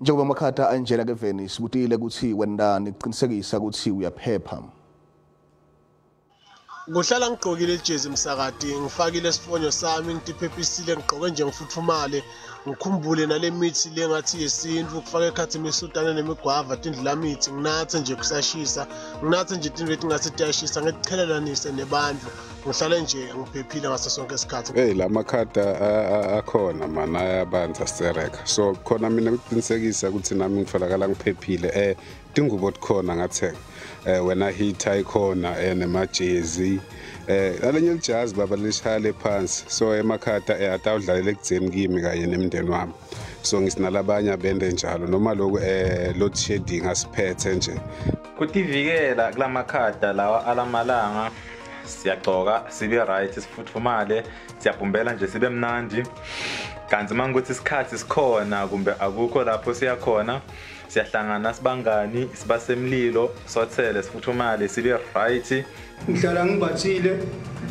njengoba amakhata anjena ke Venice kutile ukuthi wendani kuqinisekisa ukuthi uyaphepha. Kuhlala ngigqokile ijezi msakadi ngifakile isifonyo sami ngidiphepisile ngigqoke nje ngifuthumale ngikhumbule nale mithi le ngathi yesintu kufaka ekhathi imisutane nemigwava tindlu mithi nginathe nje kusashisa nginathe nje tindlu leti ngase tiyashisa ngikuchelelanise nebantu ngihlale nje ngiphephile ngaso sonke isikhathi. Hey la makhada akhona mana ayabanza sereka so khona mina kuqinisekisa ukuthi nami ngitholakala ngiphephile eh tingubo tikhona ngathenga. Eh wena heater ikhona eh nemajezi. Eh alenye lijazi baba lishale phansi. So emakhada eh atawudlalela ekudzeni kimi kanye nemndeni wami. So ngisinalabanye abende njalo. Noma lokhu eh load shedding asiphethe nje. Kutivikela kulamakhada lawa alamalanga. Siyagcoka sibe right sifuthumale siyabumbela nje sibe mnandi. Kanti uma ukuthi isikhathi sikhona kumbe akukho lapho siyakhona siyahlangana sibangani sibasemlilo sothele sifuthumale sibe right. Ngihlala ngibathile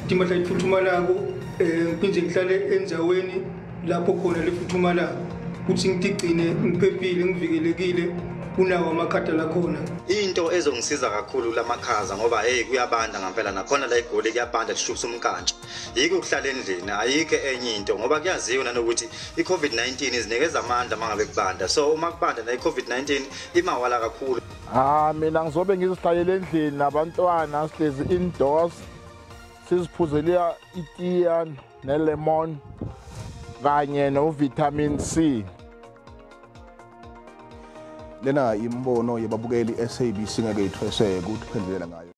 timahla liphuthumalako um ngiphinde ngihlale endaweni lapho khona liphuthumalako. Ukuthi ngitigcine ngiphephile ngivikelekile. Kunawo amakhada lakhona into ezongisiza kakhulu lamakhaza ngoba hey kuyabanda ngempela nakhona la egoli kuyabanda lishubisa umkantsha yiko ukuhlala endlini ayikho enye into ngoba kuyaziwa nanokuthi i-covid-19 izinikeza amandla uma ngabe kubanda. So uma kubanda na i-covid-19 imawala kakhulu. Ah mina ngizobe ngizihlalele endlini nabantwana sihlezi indoors siziphuzelela itiya nelemon kanye no vitamin C. lena imbono yababukeli SABC ngeke ithwese ukuthi phendulela ngayo.